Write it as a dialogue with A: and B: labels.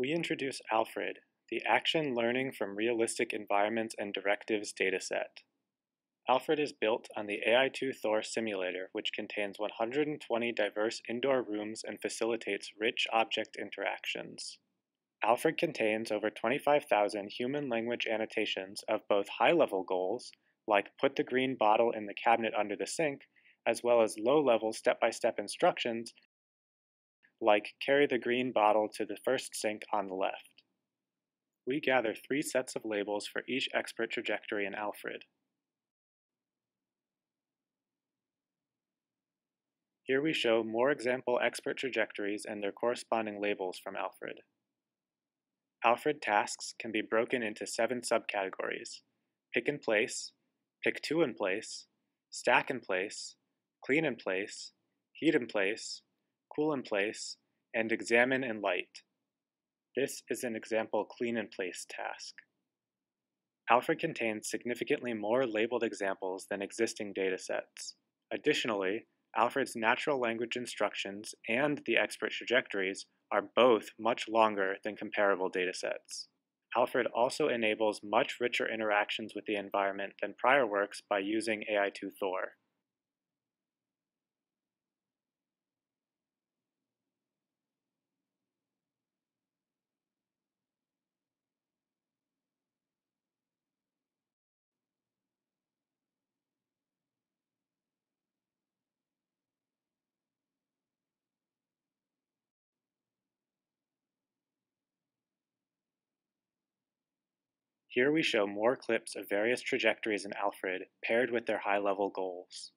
A: We introduce Alfred, the Action Learning from Realistic Environments and Directives dataset. Alfred is built on the AI2 Thor simulator, which contains 120 diverse indoor rooms and facilitates rich object interactions. Alfred contains over 25,000 human language annotations of both high-level goals, like put the green bottle in the cabinet under the sink, as well as low-level step-by-step instructions, like carry the green bottle to the first sink on the left. We gather three sets of labels for each expert trajectory in Alfred. Here we show more example expert trajectories and their corresponding labels from Alfred. Alfred tasks can be broken into seven subcategories. Pick in place, pick two in place, stack in place, clean in place, heat in place, cool in place, and examine in light. This is an example clean in place task. Alfred contains significantly more labeled examples than existing datasets. Additionally, Alfred's natural language instructions and the expert trajectories are both much longer than comparable datasets. Alfred also enables much richer interactions with the environment than prior works by using AI2 Here we show more clips of various trajectories in Alfred paired with their high-level goals.